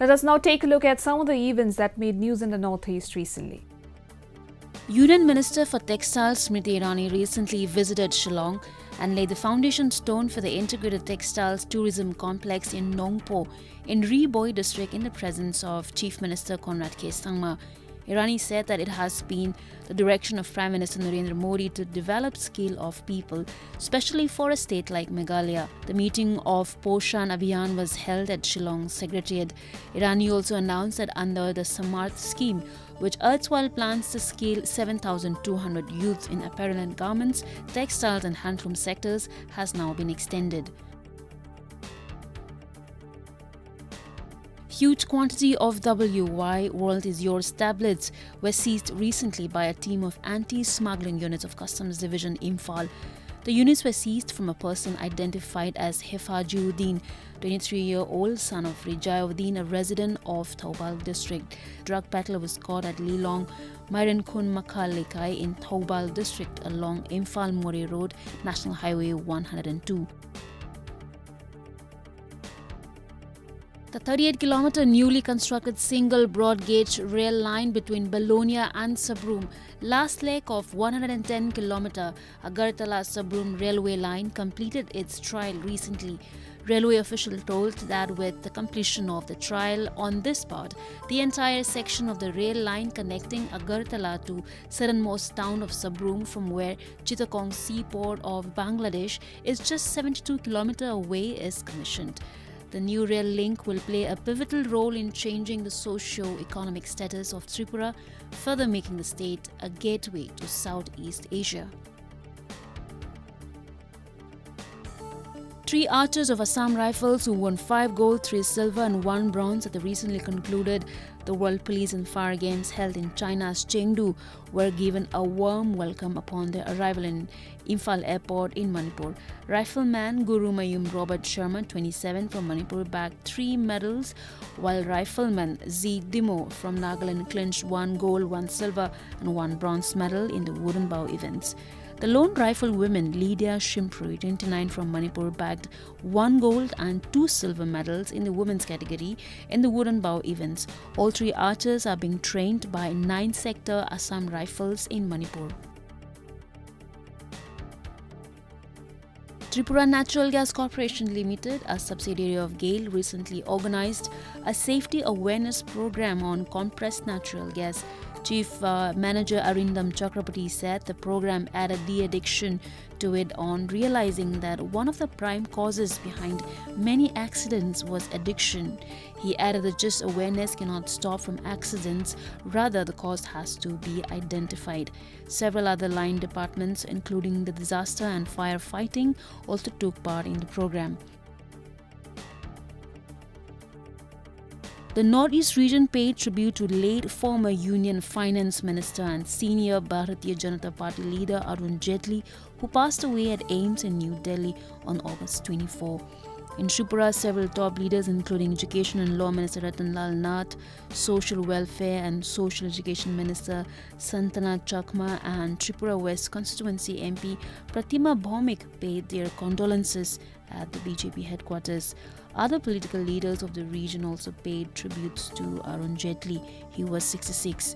Let us now take a look at some of the events that made news in the Northeast recently. Union Minister for Textiles Smriti Irani recently visited Shillong and laid the foundation stone for the integrated textiles tourism complex in Nongpoh in Ri-Bhoi district in the presence of Chief Minister Conrad K. Sangma. Irani said that it has been the direction of Prime Minister Narendra Modi to develop skill of people, especially for a state like Meghalaya. The meeting of Poshan Abhiyan was held at Shillong Secretariat. Irani also announced that under the Samarth scheme, which erstwhile plans to scale 7,200 youths in apparel and garments, textiles and handloom sectors, has now been extended. Huge quantity of WY World is Yours tablets were seized recently by a team of anti-smuggling units of Customs Division Imphal. The units were seized from a person identified as Hefajuddin, 23-year-old son of Rijayuddin, a resident of Thoubal district. Drug battle was caught at Lilong Mairenkun Makalekai in Thoubal district along Imphal Moreh Road, National Highway 102. The 38 kilometer newly constructed single broad gauge rail line between Belonia and Sabroom, last leg of 110 kilometer Agartala Sabroom railway line, completed its trial recently. Railway official told that with the completion of the trial on this part, the entire section of the rail line connecting Agartala to southernmost town of Sabroom from where Chittagong seaport of Bangladesh is just 72 km away is commissioned. The new rail link will play a pivotal role in changing the socio-economic status of Tripura, further making the state a gateway to Southeast Asia. Three archers of Assam Rifles who won 5 gold, 3 silver and 1 bronze at the recently concluded the World Police and Fire Games held in China's Chengdu were given a warm welcome upon their arrival in Imphal Airport in Manipur. Rifleman Gurumayum Robert Sharma, 27 from Manipur, bagged 3 medals, while Rifleman Z Dimo from Nagaland clinched 1 gold, 1 silver and 1 bronze medal in the wooden bow events. The lone rifle women Lydia Shimpru, 29 from Manipur, bagged one gold and two silver medals in the women's category in the wooden bow events. All three archers are being trained by 9 sector Assam Rifles in Manipur. Tripura Natural Gas Corporation Limited, a subsidiary of GAIL, recently organized a safety awareness program on compressed natural gas Chief uh, Manager Arindam Chakraborty said the program added the addiction to it on realizing that one of the prime causes behind many accidents was addiction. He added that just awareness cannot stop from accidents, rather, the cause has to be identified. Several other line departments, including the disaster and firefighting, also took part in the program. The Northeast region paid tribute to late former Union Finance Minister and senior Bharatiya Janata Party leader Arun Jaitley, who passed away at AIIMS in New Delhi on August 24. In Tripura, several top leaders, including Education and Law Minister Ratan Lal Nath, Social Welfare and Social Education Minister Santana Chakma, and Tripura West Constituency MP Pratima Bhaumik paid their condolences at the BJP headquarters. Other political leaders of the region also paid tributes to Arun Jaitley. He was 66.